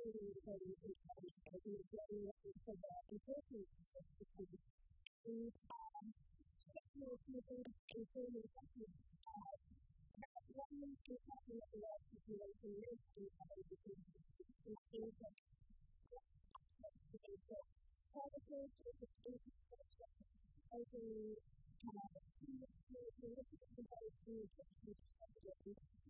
doing things sometimes because we don't know what we're about and taking things to come. And um, personal people and family sessions out. That one is having a less population with these other people. And that means that so services is an infrastructure taking uh, these things and this is the way we get to the president.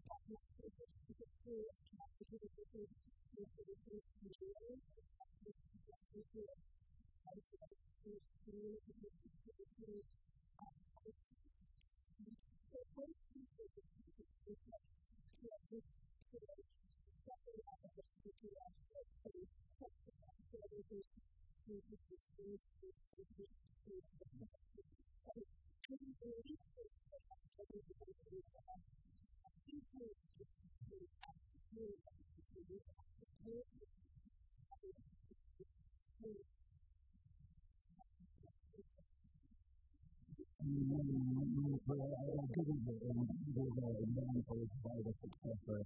first research that teaches treatment, you know, this sort of something that I think is the study checks the hospitalization, uses disease, uses disease, uses disease, uses disease, uses disease, given that we're going to be able to manage all this by the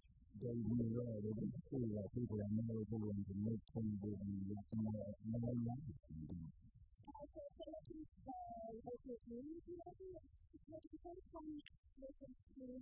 deus in irae, deus est suri, lae pepele amore virunt, di peregrine, amore, amore, amore, amore, amore, amore,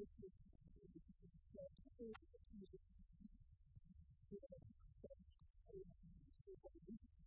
est distributionis strategica